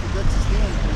Texas Dam.